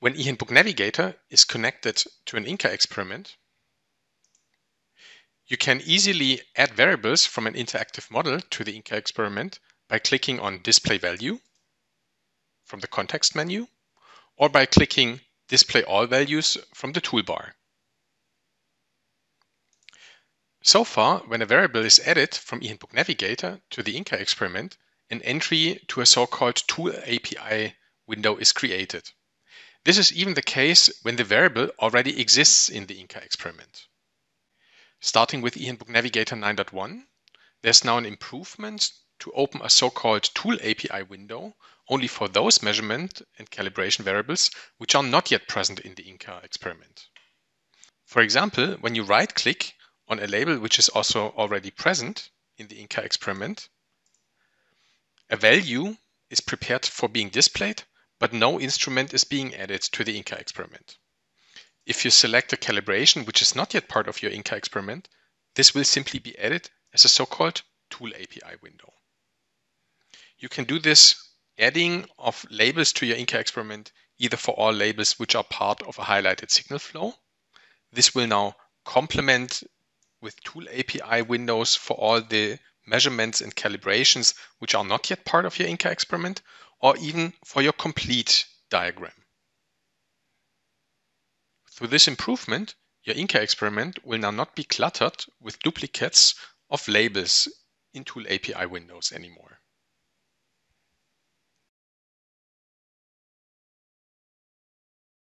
When eHandbook Navigator is connected to an Inca experiment, you can easily add variables from an interactive model to the Inca experiment by clicking on Display Value from the context menu or by clicking Display All Values from the toolbar. So far, when a variable is added from eHandbook Navigator to the Inca experiment, an entry to a so-called Tool API window is created. This is even the case when the variable already exists in the Inca experiment. Starting with eHandbook Navigator 9.1, there's now an improvement to open a so-called Tool API window only for those measurement and calibration variables which are not yet present in the Inca experiment. For example, when you right-click on a label which is also already present in the Inca experiment, a value is prepared for being displayed but no instrument is being added to the Inca experiment. If you select a calibration which is not yet part of your Inca experiment, this will simply be added as a so-called Tool API window. You can do this adding of labels to your Inca experiment either for all labels which are part of a highlighted signal flow. This will now complement with Tool API windows for all the measurements and calibrations which are not yet part of your Inca experiment or even for your complete diagram. Through this improvement, your Inca experiment will now not be cluttered with duplicates of labels in Tool API windows anymore.